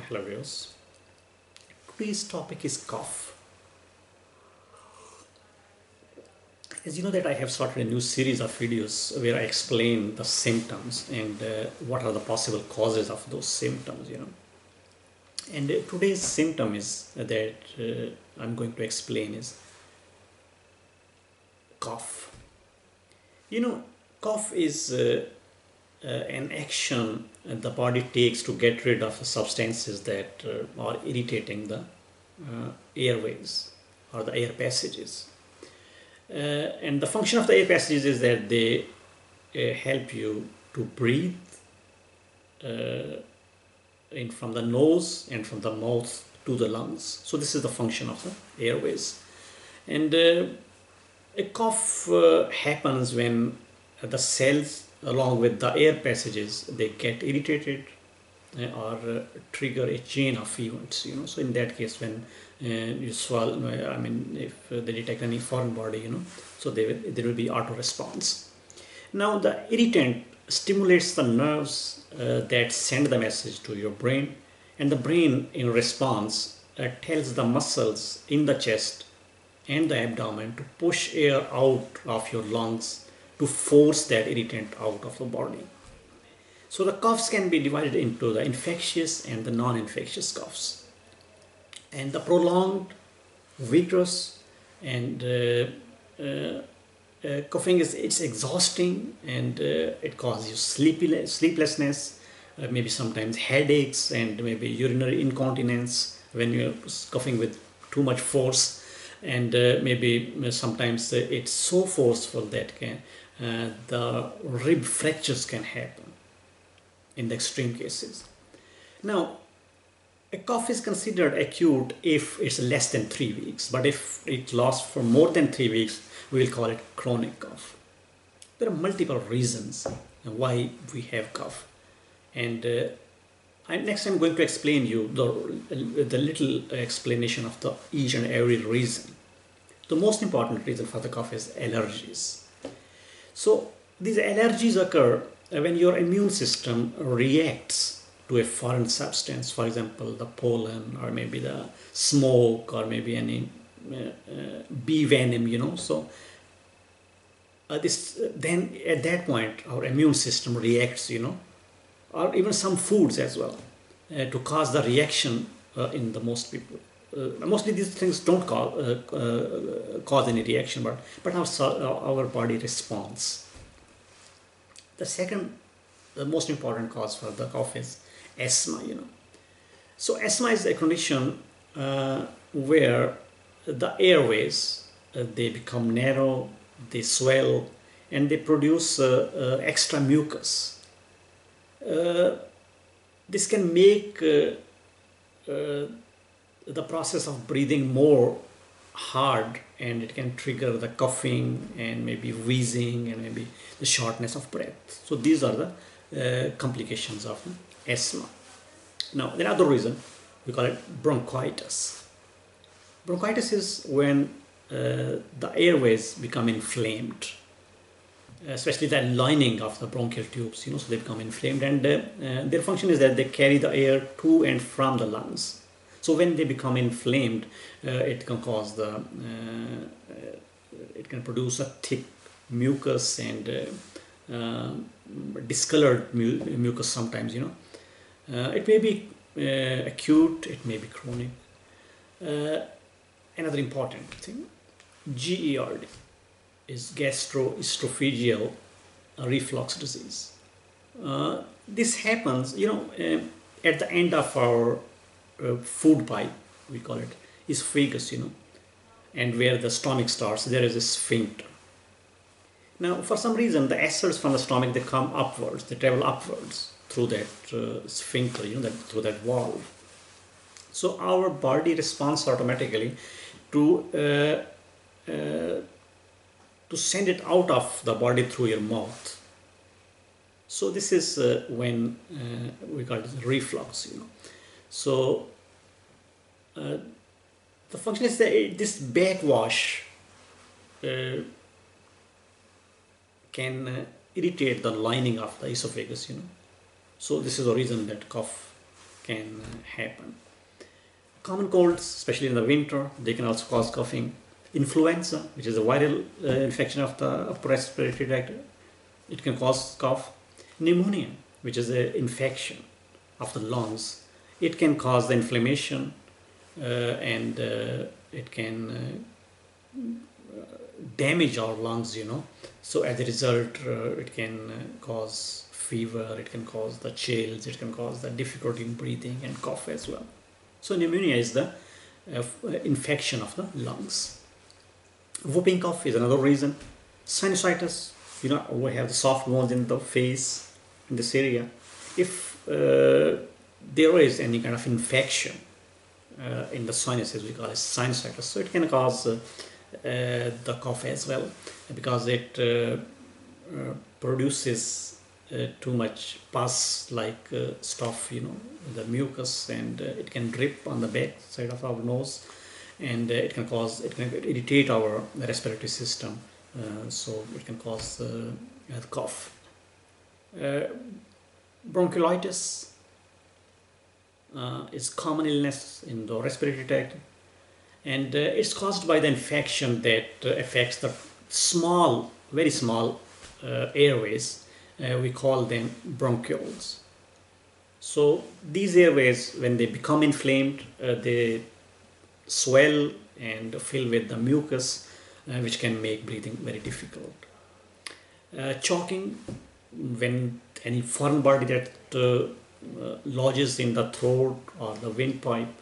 Viewers. Today's topic is cough. As you know that I have started a new series of videos where I explain the symptoms and uh, what are the possible causes of those symptoms, you know. And uh, today's symptom is that uh, I'm going to explain is cough. You know, cough is uh, an action the body takes to get rid of substances that uh, are irritating the uh, airways or the air passages. Uh, and the function of the air passages is that they uh, help you to breathe uh, in from the nose and from the mouth to the lungs. So this is the function of the airways. And a cough happens when the cells along with the air passages they get irritated uh, or uh, trigger a chain of events you know. So in that case when uh, you swallow i mean if they detect any foreign body you know so they will, there will be auto response now the irritant stimulates the nerves uh, that send the message to your brain and the brain in response uh, tells the muscles in the chest and the abdomen to push air out of your lungs to force that irritant out of the body. So the coughs can be divided into the infectious and the non-infectious coughs. And the prolonged, vigorous, and uh, uh, uh, coughing is it's exhausting and uh, it causes you sleepy, sleeplessness, uh, maybe sometimes headaches and maybe urinary incontinence when you're coughing with too much force and uh, maybe sometimes it's so forceful that can uh, the rib fractures can happen in the extreme cases. Now, a cough is considered acute if it's less than three weeks, but if it lasts for more than three weeks, we will call it chronic cough. There are multiple reasons why we have cough, and uh, I, next I'm going to explain you the, the little explanation of the each and every reason. The most important reason for the cough is allergies. So these allergies occur when your immune system reacts to a foreign substance, for example, the pollen or maybe the smoke or maybe any uh, uh, bee venom, you know. So uh, this then at that point our immune system reacts, you know, or even some foods as well uh, to cause the reaction uh, in the most people. Uh, mostly these things don't call, uh, uh, cause any reaction, but, but our, our body responds. The second, the most important cause for the cough is asthma, you know. So asthma is a condition uh, where the airways, uh, they become narrow, they swell, and they produce uh, extra mucus. this can make the process of breathing more hard and it can trigger the coughing and maybe wheezing and maybe the shortness of breath. So these are the uh, complications of asthma. Now, the other reason we call it bronchitis. Bronchitis is when uh, the airways become inflamed, especially the lining of the bronchial tubes, you know, so they become inflamed and uh, uh their function is that they carry the air to and from the lungs so when they become inflamed, uh, it can cause the, uh, it can produce a thick mucus and uh, discolored mu mucus sometimes, you know. it may be acute, it may be chronic. another important thing, GERD is gastroesophageal reflux disease. Uh, this happens, you know, uh, at the end of our uh, food pipe, we call it, is esophagus, you know, and where the stomach starts, there is a sphincter. Now, for some reason, the acids from the stomach, they come upwards, they travel upwards through that uh, sphincter, you know, that, through that valve. So our body responds automatically to uh, uh, to send it out of the body through your mouth. So this is uh, when uh, we call it reflux, you know. So uh, the function is that this backwash uh, can uh, irritate the lining of the esophagus, you know. So this is the reason that cough can uh, happen. Common colds, especially in the winter, they can also cause coughing. Influenza, which is a viral uh, infection of the upper respiratory tract, it can cause cough. Pneumonia, which is an infection of the lungs, it can cause the inflammation uh, and uh, it can uh, damage our lungs, you know. So as a result, it can cause fever, it can cause the chills, it can cause the difficulty in breathing and cough as well. So pneumonia is the infection of the lungs. Whooping cough is another reason. Sinusitis, you know, we have the soft bones in the face, in this area. If uh, there is any kind of infection uh, in the sinuses, we call it sinusitis, so it can cause uh, uh the cough as well because it uh, uh, produces too much pus like stuff, you know, the mucus, and it can drip on the back side of our nose and uh, it can cause it can irritate our respiratory system uh, so it can cause uh, cough. Bronchiolitis is common illness in the respiratory tract and uh, it's caused by the infection that uh, affects the small very small uh, airways we call them bronchioles so these airways when they become inflamed they swell and fill with the mucus uh, which can make breathing very difficult. Uh, choking when any foreign body that uh, uh lodges in the throat or the windpipe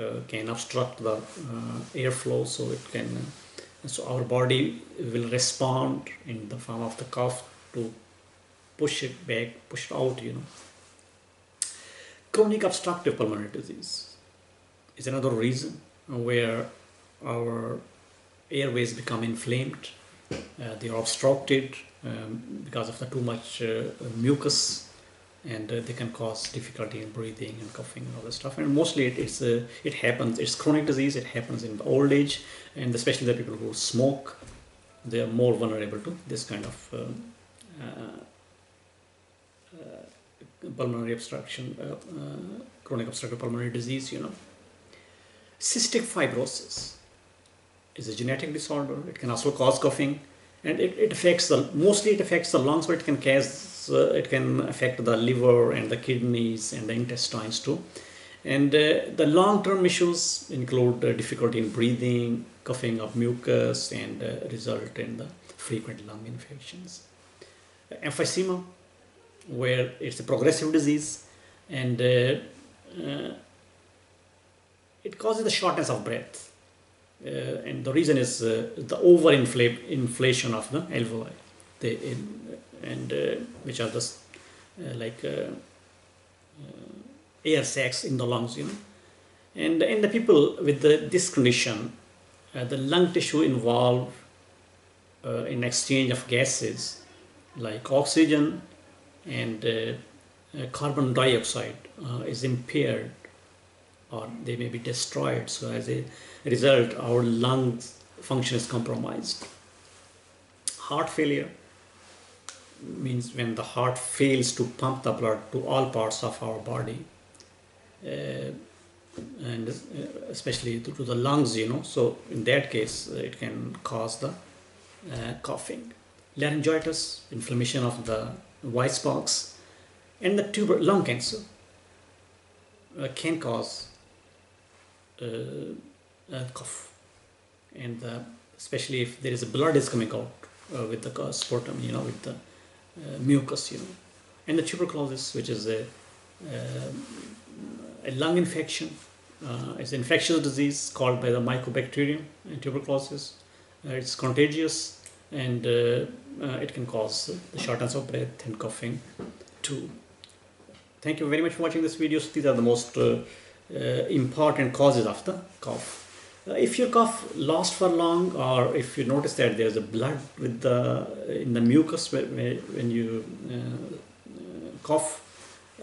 uh, can obstruct the uh, airflow so it can so our body will respond in the form of the cough to push it back push it out you know chronic obstructive pulmonary disease is another reason where our airways become inflamed. Uh, they are obstructed um, because of the too much uh, mucus and uh, they can cause difficulty in breathing and coughing and all that stuff. And mostly it, it's uh, it happens it's chronic disease it happens in old age and especially the people who smoke they are more vulnerable to this kind of um, uh, uh, pulmonary obstruction chronic obstructive pulmonary disease you know. Cystic fibrosis is a genetic disorder. It can also cause coughing, and it, it affects the mostly it affects the lungs, but it can cause uh, it can affect the liver and the kidneys and the intestines too. And uh, the long-term issues include uh, difficulty in breathing, coughing of mucus, and uh, result in the frequent lung infections. Emphysema, where it's a progressive disease, and uh, uh, it causes the shortness of breath. Uh, and the reason is uh, the over inflation of the alveoli, and uh, which are the uh, like uh, uh, air sacs in the lungs, you know. And in the people with the, this condition, the lung tissue involved in exchange of gases like oxygen and carbon dioxide is impaired or they may be destroyed. So as a result, our lungs function is compromised. Heart failure means when the heart fails to pump the blood to all parts of our body, uh, and uh, especially to, to, the lungs, you know. So in that case, uh, it can cause the uh, coughing. Laryngitis, inflammation of the voice box, and the tuber lung cancer uh, can cause cough and uh, especially if there is a blood is coming out with the sputum you know with the mucus you know and the tuberculosis which is a, a lung infection uh, it's an infectious disease called by the mycobacterium and tuberculosis. Uh, it's contagious and uh, it can cause the shortness of breath and coughing too. Thank you very much for watching this video. These are the most uh, important causes of the cough. Uh, if your cough lasts for long or if you notice that there's a blood with the in the mucus when, you uh, cough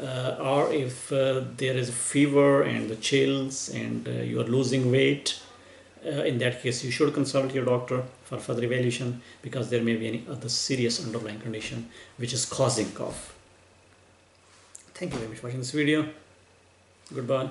uh, or if uh, there is a fever and the chills and uh, you are losing weight in that case you should consult your doctor for further evaluation because there may be any other serious underlying condition which is causing cough thank you very much for watching this video Goodbye.